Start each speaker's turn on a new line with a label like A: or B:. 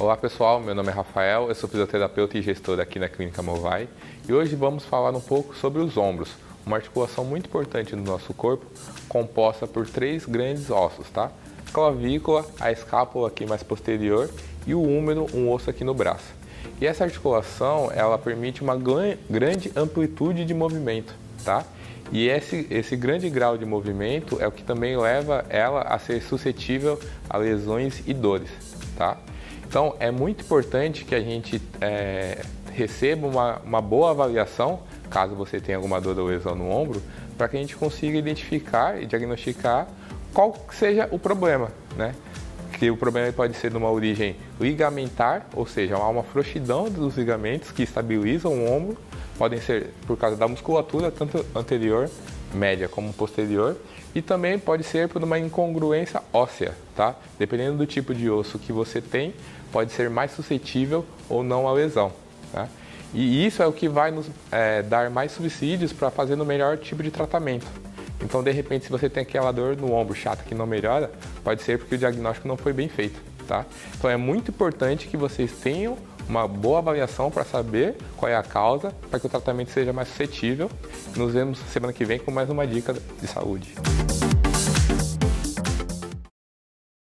A: Olá pessoal, meu nome é Rafael, eu sou fisioterapeuta e gestor aqui na Clínica Movai e hoje vamos falar um pouco sobre os ombros, uma articulação muito importante no nosso corpo, composta por três grandes ossos, tá? A clavícula, a escápula aqui mais posterior e o úmero, um osso aqui no braço. E essa articulação, ela permite uma grande amplitude de movimento, tá? E esse, esse grande grau de movimento é o que também leva ela a ser suscetível a lesões e dores, tá? Então, é muito importante que a gente é, receba uma, uma boa avaliação, caso você tenha alguma dor ou lesão no ombro, para que a gente consiga identificar e diagnosticar qual seja o problema, né? Que o problema pode ser de uma origem ligamentar, ou seja, há uma frouxidão dos ligamentos que estabilizam o ombro, podem ser por causa da musculatura, tanto anterior, média como posterior, e também pode ser por uma incongruência óssea, tá? Dependendo do tipo de osso que você tem, pode ser mais suscetível ou não à lesão. Tá? E isso é o que vai nos é, dar mais subsídios para fazer o melhor tipo de tratamento. Então, de repente, se você tem aquela dor no ombro chata que não melhora, pode ser porque o diagnóstico não foi bem feito. Tá? Então, é muito importante que vocês tenham uma boa avaliação para saber qual é a causa, para que o tratamento seja mais suscetível. Nos vemos semana que vem com mais uma dica de saúde.